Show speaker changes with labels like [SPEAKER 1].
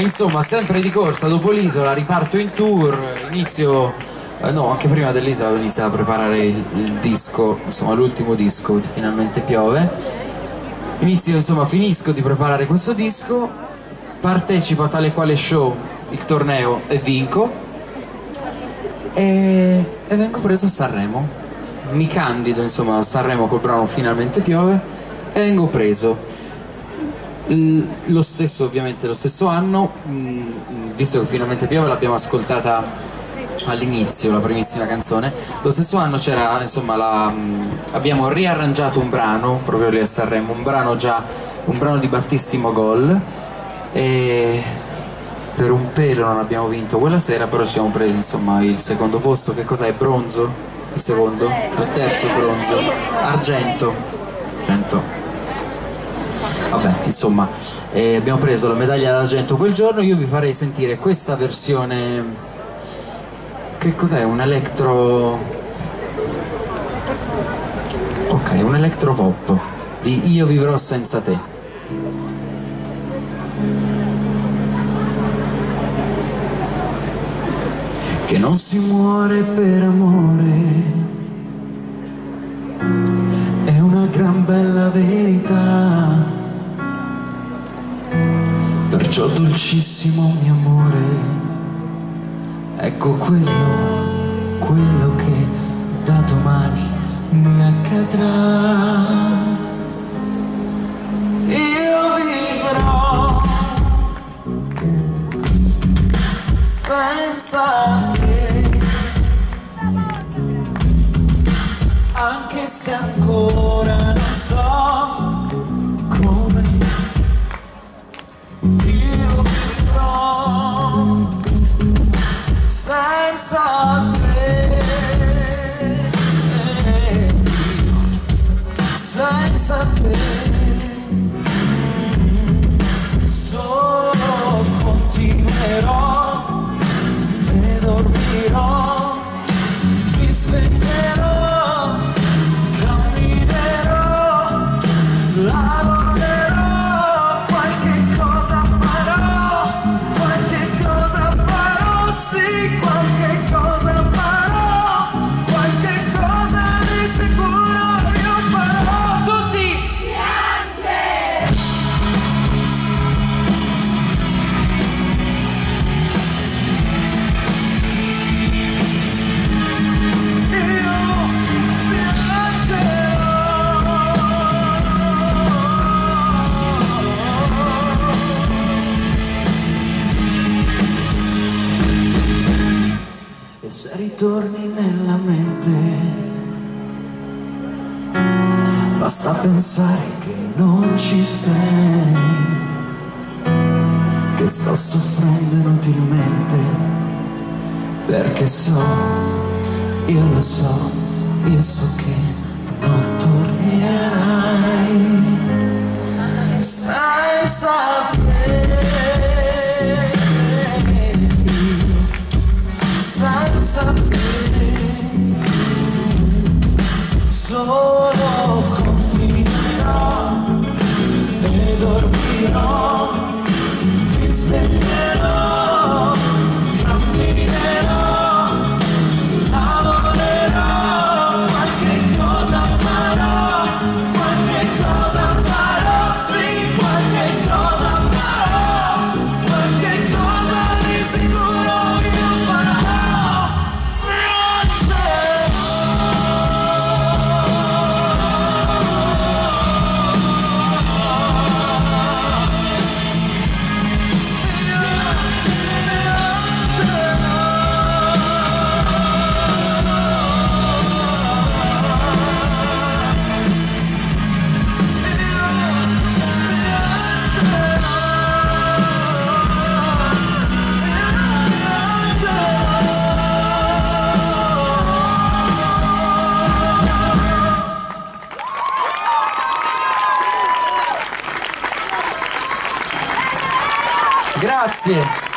[SPEAKER 1] E insomma, sempre di corsa, dopo l'isola riparto in tour, inizio, eh, no, anche prima dell'isola ho iniziato a preparare il, il disco, insomma l'ultimo disco, finalmente piove. Inizio, insomma, finisco di preparare questo disco, partecipo a tale quale show, il torneo e vinco e, e vengo preso a Sanremo. Mi candido, insomma, a Sanremo col brano Finalmente piove e vengo preso lo stesso ovviamente lo stesso anno. Mh, visto che finalmente piove l'abbiamo ascoltata all'inizio la primissima canzone. Lo stesso anno c'era insomma la, mh, abbiamo riarrangiato un brano proprio lì a Sanremo un brano già un brano di battissimo gol. E per un pelo non abbiamo vinto quella sera però ci siamo presi insomma il secondo posto. Che cos'è? bronzo? il secondo? il terzo bronzo? Argento. Argento Vabbè, insomma, eh, abbiamo preso la medaglia d'argento quel giorno, io vi farei sentire questa versione... Che cos'è? Un elettro... Ok, un elettropop di Io vivrò senza te. Che non si muore per amore è una gran bella verità Perciò dolcissimo mio amore, ecco quello, quello che da domani mi accadrà. Io vivrò senza te, anche se ancora non so senza se ritorni nella mente. Basta pensare che non ci sei che sto soffrendo inutilmente perché so, io lo so, io so che dormirò Grazie.